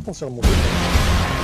Como funciona o?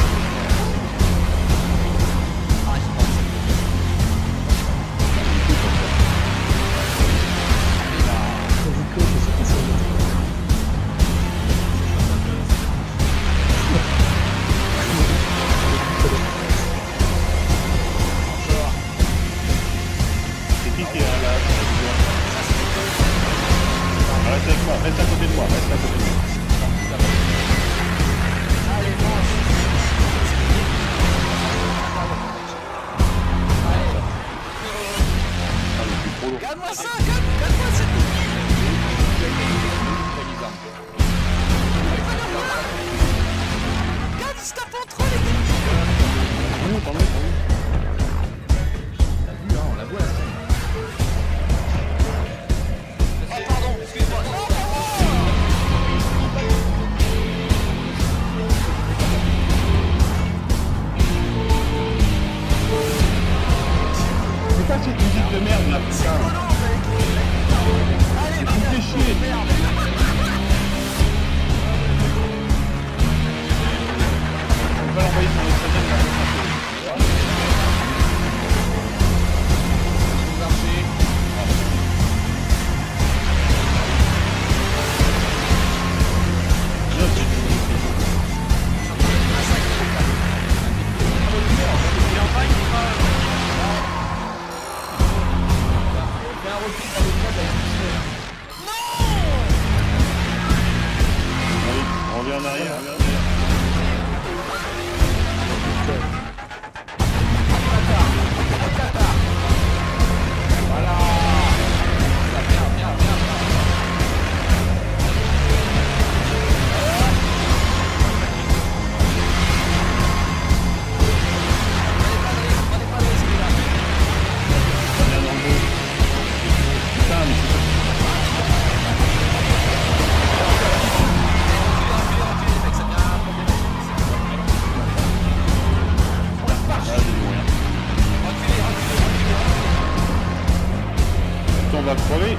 qu'on va crever.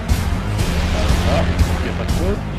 Voilà, il n'y a pas de trou.